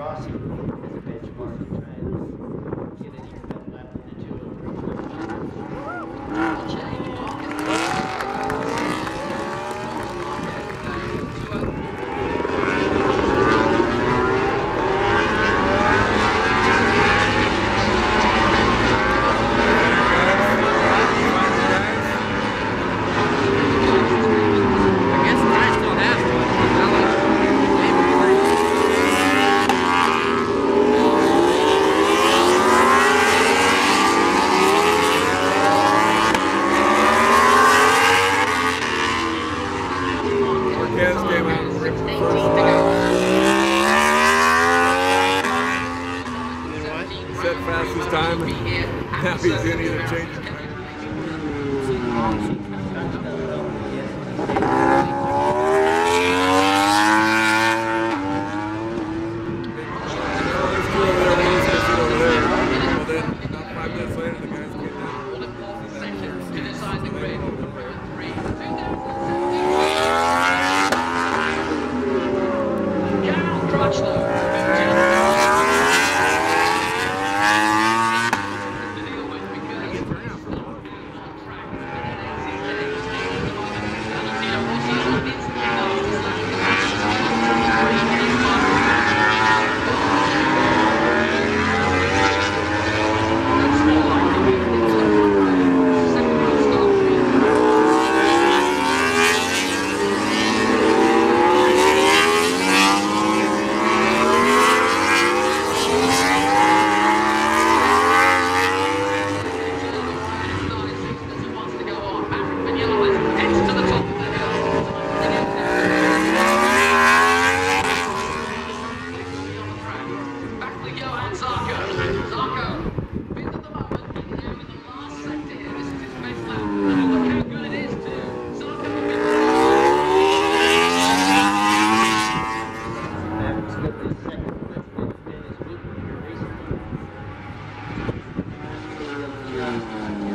crossing is benchmarked. Marquez came out ripped first set fastest time and. She comes back to the yes. Crotchlow. Mm-hmm.